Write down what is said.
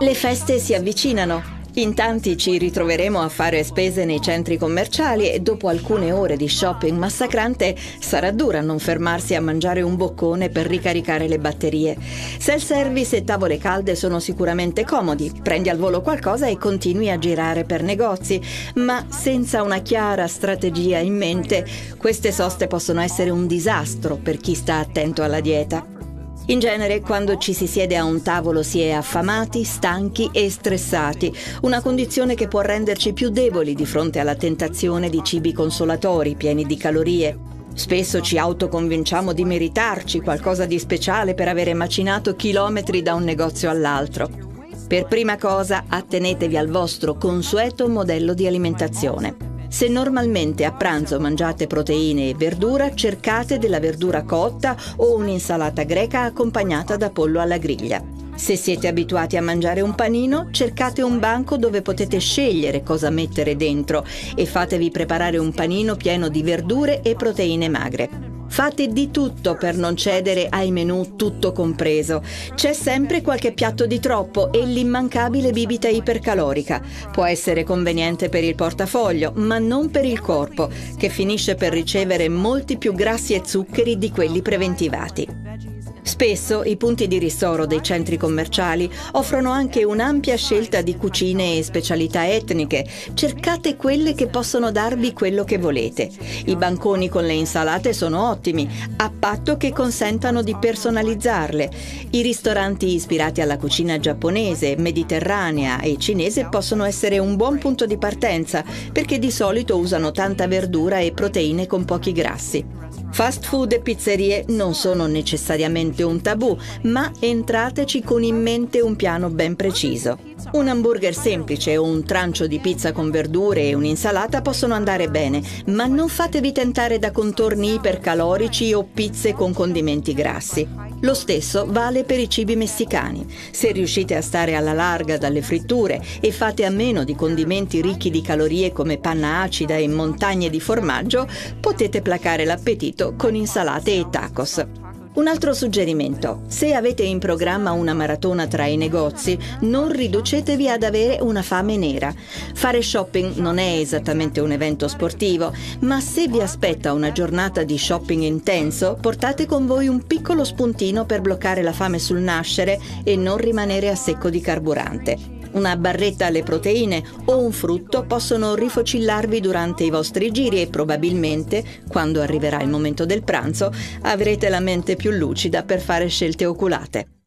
Le feste si avvicinano. In tanti ci ritroveremo a fare spese nei centri commerciali e dopo alcune ore di shopping massacrante sarà dura non fermarsi a mangiare un boccone per ricaricare le batterie. Self-service e tavole calde sono sicuramente comodi, prendi al volo qualcosa e continui a girare per negozi, ma senza una chiara strategia in mente, queste soste possono essere un disastro per chi sta attento alla dieta. In genere quando ci si siede a un tavolo si è affamati, stanchi e stressati, una condizione che può renderci più deboli di fronte alla tentazione di cibi consolatori pieni di calorie. Spesso ci autoconvinciamo di meritarci qualcosa di speciale per avere macinato chilometri da un negozio all'altro. Per prima cosa attenetevi al vostro consueto modello di alimentazione. Se normalmente a pranzo mangiate proteine e verdura, cercate della verdura cotta o un'insalata greca accompagnata da pollo alla griglia. Se siete abituati a mangiare un panino, cercate un banco dove potete scegliere cosa mettere dentro e fatevi preparare un panino pieno di verdure e proteine magre. Fate di tutto per non cedere ai menù tutto compreso. C'è sempre qualche piatto di troppo e l'immancabile bibita ipercalorica. Può essere conveniente per il portafoglio, ma non per il corpo, che finisce per ricevere molti più grassi e zuccheri di quelli preventivati. Spesso i punti di ristoro dei centri commerciali offrono anche un'ampia scelta di cucine e specialità etniche. Cercate quelle che possono darvi quello che volete. I banconi con le insalate sono ottimi, a patto che consentano di personalizzarle. I ristoranti ispirati alla cucina giapponese, mediterranea e cinese possono essere un buon punto di partenza perché di solito usano tanta verdura e proteine con pochi grassi. Fast food e pizzerie non sono necessariamente un tabù, ma entrateci con in mente un piano ben preciso. Un hamburger semplice o un trancio di pizza con verdure e un'insalata possono andare bene, ma non fatevi tentare da contorni ipercalorici o pizze con condimenti grassi. Lo stesso vale per i cibi messicani. Se riuscite a stare alla larga dalle fritture e fate a meno di condimenti ricchi di calorie come panna acida e montagne di formaggio, potete placare l'appetito con insalate e tacos. Un altro suggerimento, se avete in programma una maratona tra i negozi, non riducetevi ad avere una fame nera. Fare shopping non è esattamente un evento sportivo, ma se vi aspetta una giornata di shopping intenso, portate con voi un piccolo spuntino per bloccare la fame sul nascere e non rimanere a secco di carburante. Una barretta alle proteine o un frutto possono rifocillarvi durante i vostri giri e probabilmente, quando arriverà il momento del pranzo, avrete la mente più lucida per fare scelte oculate.